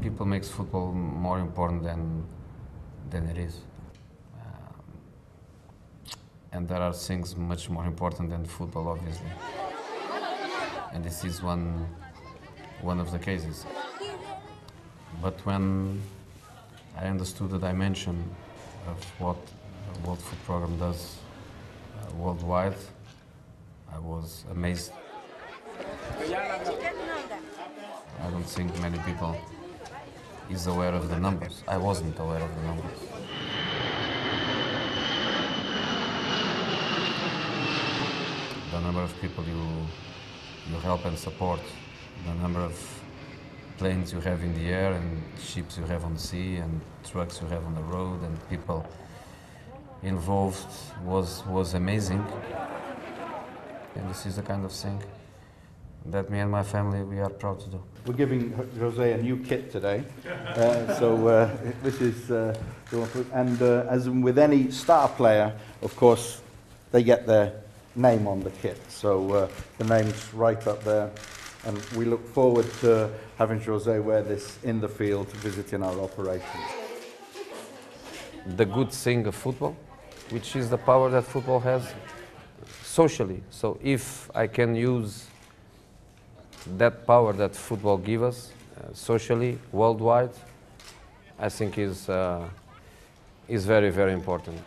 people makes football more important than than it is. Um, and there are things much more important than football, obviously. And this is one one of the cases. But when I understood the dimension of what a World Food Program does uh, worldwide, I was amazed. I don't think many people is aware of the numbers. I wasn't aware of the numbers. The number of people you you help and support, the number of planes you have in the air and ships you have on the sea and trucks you have on the road and people involved was was amazing. And this is the kind of thing that me and my family we are proud to do. We're giving Jose a new kit today. Uh, so uh, this is, uh, and uh, as with any star player, of course, they get their name on the kit. So uh, the name's right up there. And we look forward to having Jose wear this in the field, visiting our operations. The good thing of football, which is the power that football has socially. So if I can use that power that football gives us uh, socially, worldwide, I think is, uh, is very, very important.